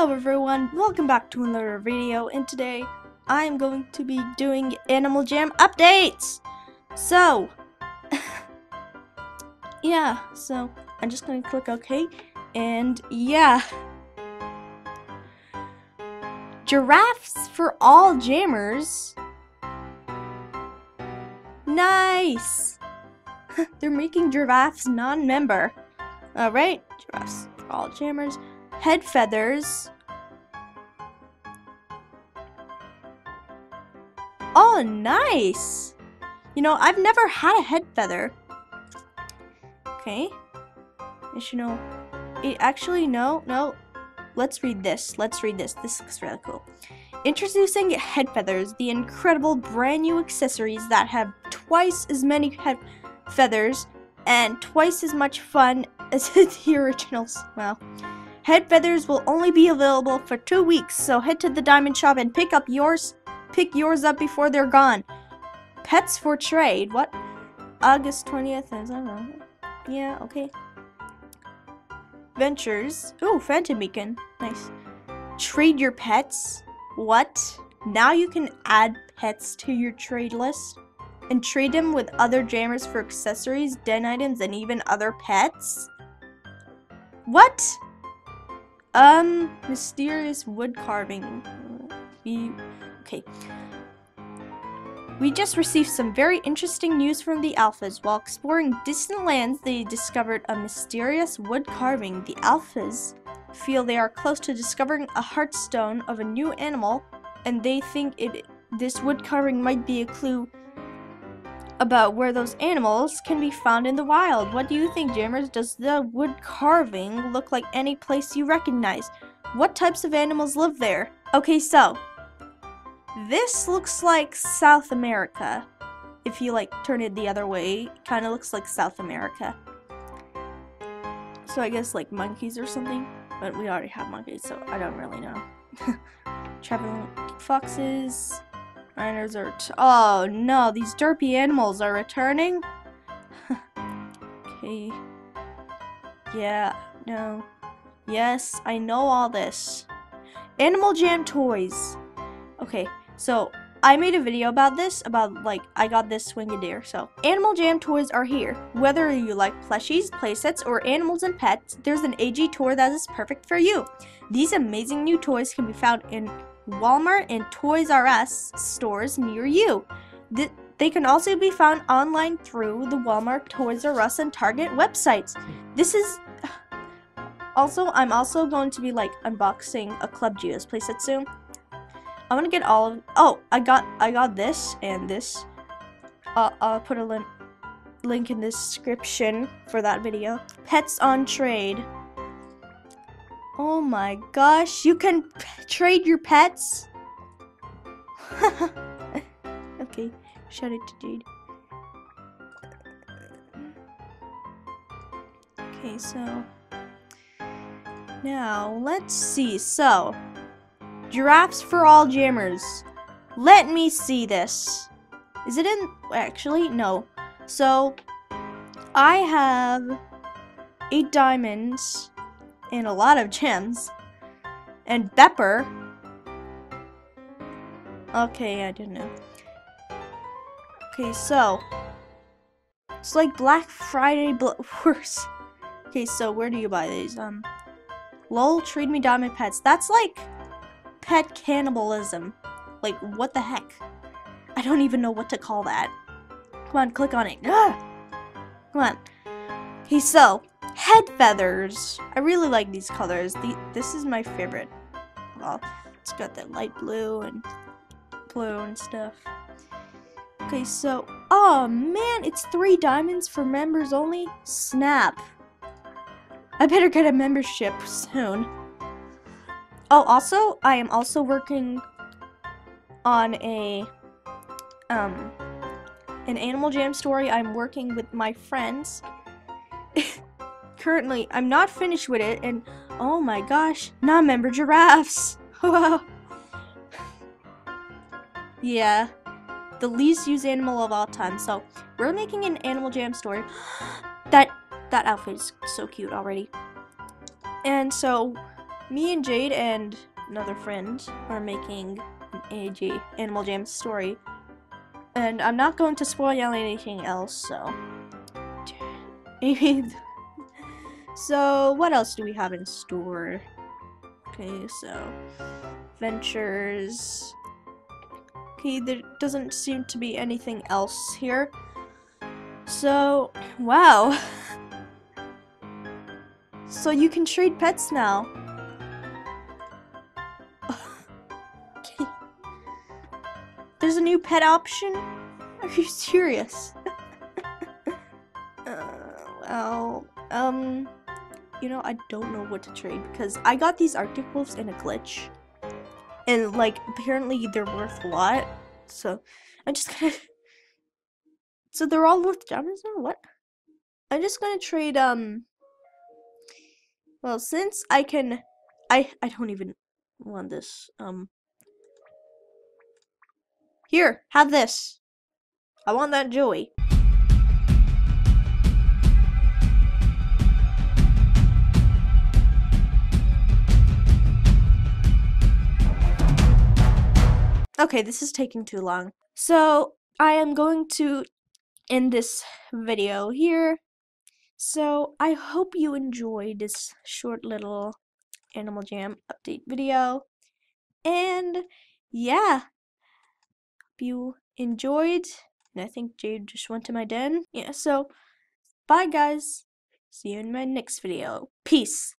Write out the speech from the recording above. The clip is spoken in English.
Hello everyone, welcome back to another video, and today I am going to be doing Animal Jam updates! So, yeah, so I'm just gonna click OK, and yeah. Giraffes for all jammers. Nice! They're making giraffes non-member. Alright, giraffes for all jammers head feathers. Oh, nice! You know, I've never had a head feather. Okay. You know, it actually, no, no. Let's read this. Let's read this. This looks really cool. Introducing head feathers, the incredible brand new accessories that have twice as many head feathers and twice as much fun as the originals. Well, Head feathers will only be available for two weeks, so head to the diamond shop and pick up yours. Pick yours up before they're gone. Pets for trade. What? August 20th. is. Yeah, okay. Ventures. Ooh, Phantom Beacon. Nice. Trade your pets. What? Now you can add pets to your trade list and trade them with other jammers for accessories, den items, and even other pets? What? Um, mysterious wood carving. We, okay. We just received some very interesting news from the Alphas. While exploring distant lands, they discovered a mysterious wood carving. The Alphas feel they are close to discovering a heartstone of a new animal, and they think it this wood carving might be a clue about where those animals can be found in the wild. What do you think, Jammers? Does the wood carving look like any place you recognize? What types of animals live there? Okay, so this looks like South America. If you like turn it the other way, it kind of looks like South America. So I guess like monkeys or something, but we already have monkeys, so I don't really know. Traveling foxes, Miners are. oh no, these derpy animals are returning? okay. Yeah, no. Yes, I know all this. Animal Jam toys. Okay, so I made a video about this, about like, I got this Swingadier, so. Animal Jam toys are here. Whether you like plushies, playsets, or animals and pets, there's an AJ toy that is perfect for you. These amazing new toys can be found in Walmart and Toys R Us stores near you. Th they can also be found online through the Walmart, Toys R Us, and Target websites. This is also I'm also going to be like unboxing a Club Geoz playset soon. I'm gonna get all of oh I got I got this and this. Uh, I'll put a link link in the description for that video. Pets on trade. Oh my gosh, you can trade your pets? okay, shout it to Jade. Okay, so now let's see. So, giraffes for all jammers. Let me see this. Is it in? Actually, no. So, I have eight diamonds and a lot of gems. And Bepper. Okay, I didn't know. Okay, so. It's like Black Friday but worse. Okay, so where do you buy these? Um, lol, trade me diamond pets. That's like pet cannibalism. Like, what the heck? I don't even know what to call that. Come on, click on it. Ugh! Come on. Okay, so, head feathers. I really like these colors. The, this is my favorite. Well, it's got that light blue and blue and stuff. Okay, so, oh man, it's three diamonds for members only? Snap. I better get a membership soon. Oh, also, I am also working on a, um, an Animal Jam story. I'm working with my friends. currently, I'm not finished with it, and oh my gosh, non-member giraffes. Yeah, the least used animal of all time. So we're making an Animal Jam story. that that outfit is so cute already. And so me and Jade and another friend are making an AJ Animal Jam story. And I'm not going to spoil anything else, so. so, what else do we have in store? Okay, so. Ventures. Okay, there doesn't seem to be anything else here. So, wow. So you can trade pets now. okay. There's a new pet option? Are you serious? uh, well, um, you know, I don't know what to trade because I got these Arctic Wolves in a glitch. And, like, apparently they're worth a lot. So, I'm just gonna... So they're all worth diamonds now? What? I'm just gonna trade, um... Well, since I can... I, I don't even want this. Um... Here, have this. I want that Joey. Okay, this is taking too long. So, I am going to end this video here. So, I hope you enjoyed this short little Animal Jam update video. And, yeah. Hope you enjoyed. And I think Jade just went to my den. Yeah, so, bye guys. See you in my next video. Peace.